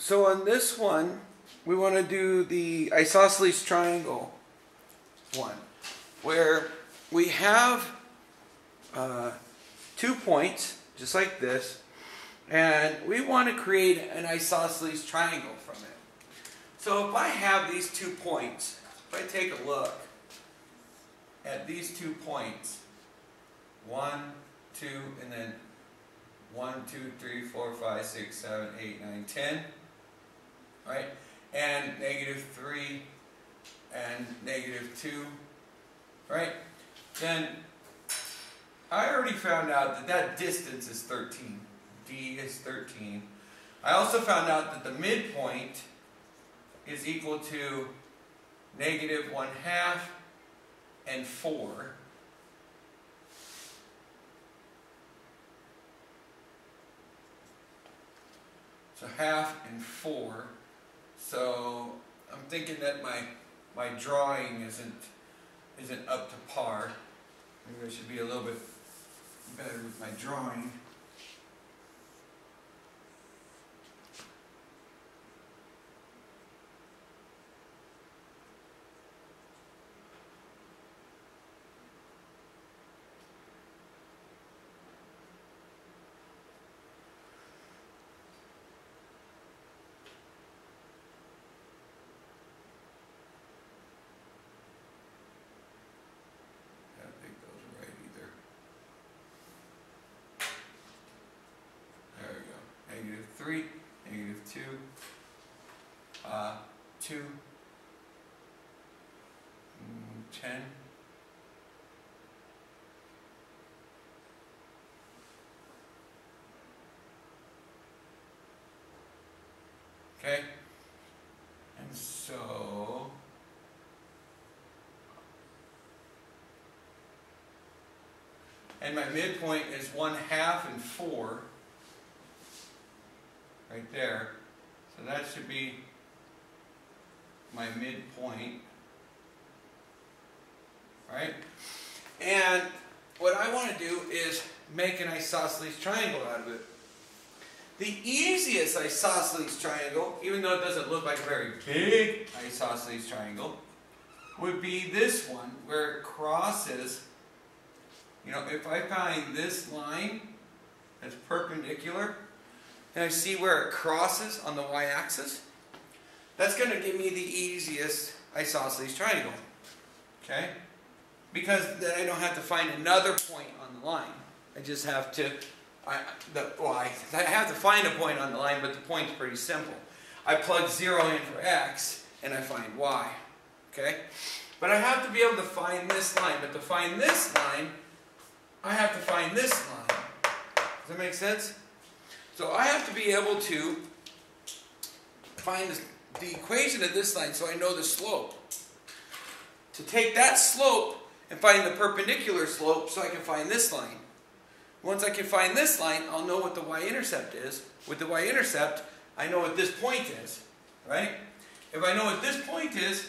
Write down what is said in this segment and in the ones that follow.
so on this one, we want to do the isosceles triangle one, where we have uh, two points, just like this, and we want to create an isosceles triangle from it. So if I have these two points, if I take a look at these two points, one, two, and then one, two, three, four, five, six, seven, eight, nine, ten, right? And negative three and negative two, right? Then I already found out that that distance is 13. D is 13. I also found out that the midpoint is equal to negative 1 half and 4. So half and 4. So I'm thinking that my my drawing isn't isn't up to par. Maybe I should be a little bit better with my drawing. I don't think those are right either. There we go. Negative three, negative two, uh, two, mm, ten. Okay, and so and my midpoint is one half and four right there. So that should be my midpoint. Right? And what I want to do is make an isosceles triangle out of it. The easiest isosceles triangle, even though it doesn't look like a very big isosceles triangle, would be this one where it crosses. You know, if I find this line that's perpendicular, and I see where it crosses on the y-axis, that's going to give me the easiest isosceles triangle. Okay? Because then I don't have to find another point on the line. I just have to, I, the, well, I, I have to find a point on the line, but the point's pretty simple. I plug 0 in for x, and I find y. Okay? But I have to be able to find this line. But to find this line, I have to find this line. Does that make sense? So I have to be able to find this, the equation of this line so I know the slope. To take that slope and find the perpendicular slope so I can find this line. Once I can find this line, I'll know what the y-intercept is. With the y-intercept, I know what this point is, right? If I know what this point is,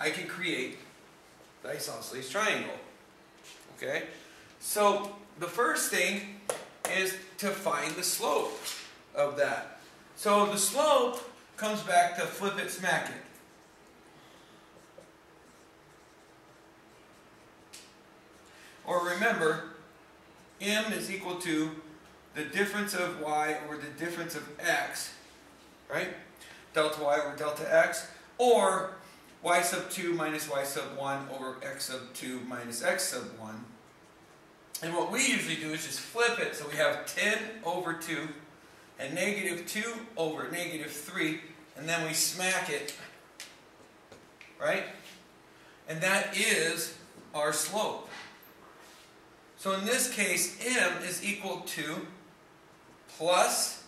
I can create the isosceles triangle. Okay? So the first thing is to find the slope of that. So the slope comes back to flip it, smack it. Or remember, m is equal to the difference of y over the difference of x, right? Delta y over delta x, or y sub 2 minus y sub 1 over x sub 2 minus x sub 1. And what we usually do is just flip it, so we have 10 over 2 and negative 2 over negative 3, and then we smack it, right? And that is our slope. So in this case, m is equal to plus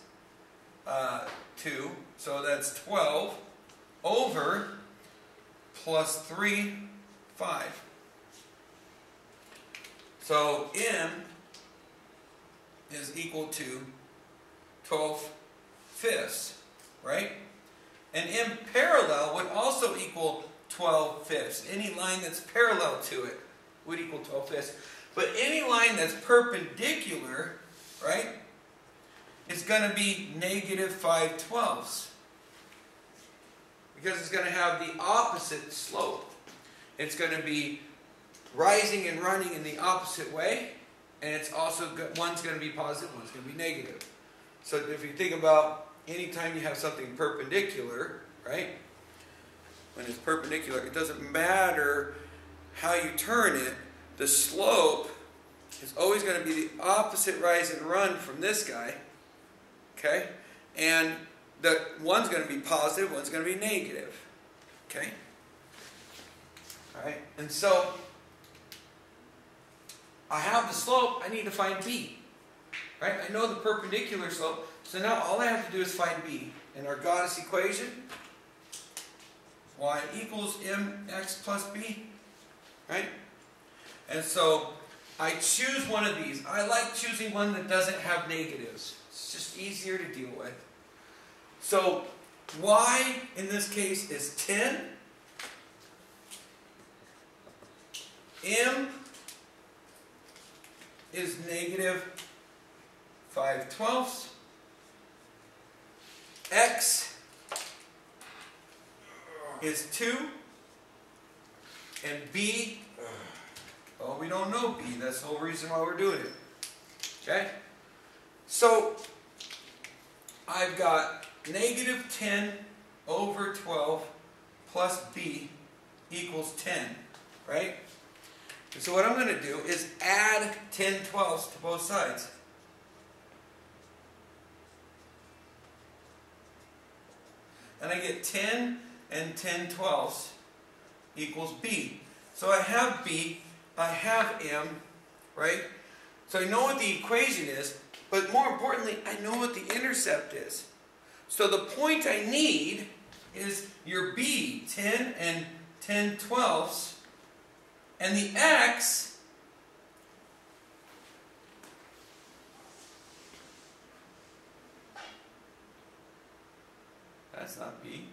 uh, 2, so that's 12, over plus 3, 5. So m is equal to 12 fifths, right? And m parallel would also equal 12 fifths. Any line that's parallel to it would equal 12 fifths. But any line that's perpendicular, right, is going to be negative 5 twelfths. because it's going to have the opposite slope. It's going to be rising and running in the opposite way, and it's also one's going to be positive, one's going to be negative. So if you think about anytime you have something perpendicular, right? When it's perpendicular, it doesn't matter how you turn it, the slope is always going to be the opposite rise and run from this guy. Okay? And the one's going to be positive, one's going to be negative. Okay? Alright? And so I have the slope, I need to find B. Right? I know the perpendicular slope, so now all I have to do is find B. In our goddess equation, y equals mx plus b. Right? And so I choose one of these. I like choosing one that doesn't have negatives. It's just easier to deal with. So y in this case is 10. m is negative 5 twelfths. x is 2. And b, well, we don't know b. That's the whole reason why we're doing it. Okay? So, I've got negative 10 over 12 plus b equals 10, right? so what I'm going to do is add 10 twelfths to both sides. And I get 10 and 10 twelfths equals b. So I have b, I have m, right? So I know what the equation is, but more importantly, I know what the intercept is. So the point I need is your b, 10 and 10 twelfths, and the x that's not b.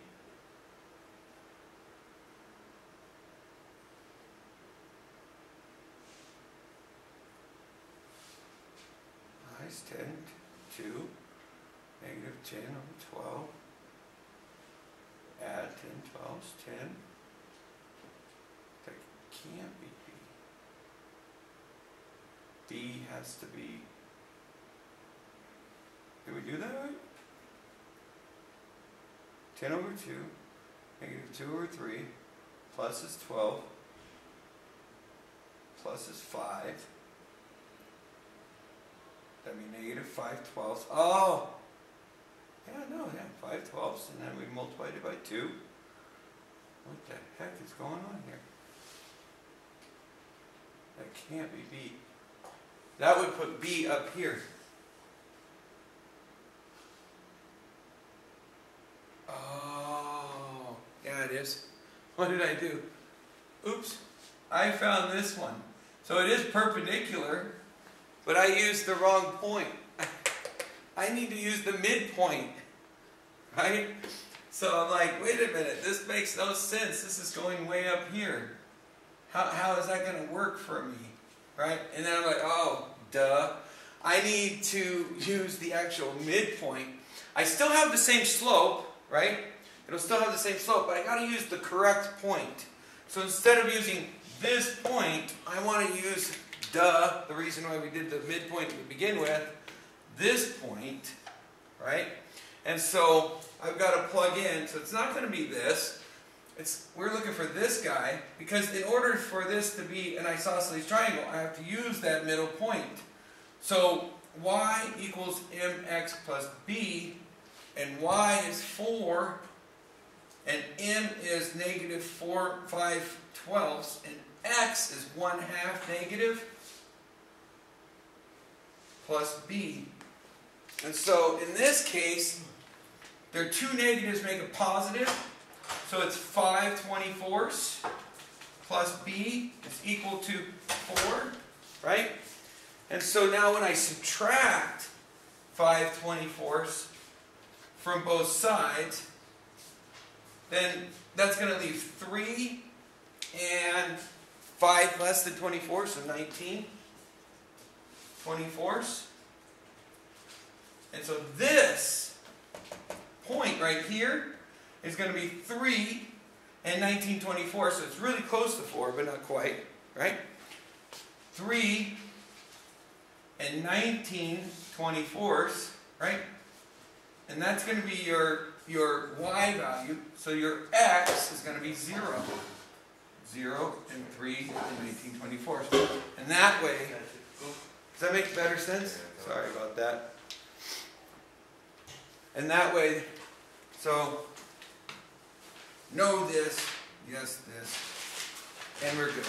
Nice 10, 2, negative 10 over 12, add 10 twelves, 10, that can't be B. B has to be. Did we do that right? 10 over 2, negative 2 over 3, plus is 12, plus is 5. That'd be negative 5 twelfths. Oh! Yeah, no, yeah, 5 twelfths, and then we multiplied it by 2. What the heck is going on here? That can't be B. That would put B up here. Oh, yeah, it is. What did I do? Oops, I found this one. So it is perpendicular, but I used the wrong point. I need to use the midpoint, right? So I'm like, wait a minute, this makes no sense. This is going way up here. How, how is that going to work for me? Right? And then I'm like, oh, duh. I need to use the actual midpoint. I still have the same slope, right? It'll still have the same slope, but I got to use the correct point. So instead of using this point, I want to use, duh, the reason why we did the midpoint to begin with, this point, right? And so I've got to plug in, so it's not going to be this, it's, we're looking for this guy because in order for this to be an isosceles triangle, I have to use that middle point. So y equals mx plus b, and y is 4, and m is negative 4, 5 twelfths, and x is 1 half negative plus b. And so in this case, their two negatives make a positive, so it's 5 24ths plus b is equal to 4, right? And so now when I subtract 5 24ths from both sides, then that's going to leave 3 and 5 less than 24, so 19 24ths. And so this point right here is going to be 3 and 1924, so it's really close to 4, but not quite, right? 3 and 1924s, right? And that's going to be your, your y value, so your x is going to be 0. 0 and 3 and 1924s. And that way, does that make better sense? Sorry about that. And that way, so know this, yes, this, and we're good.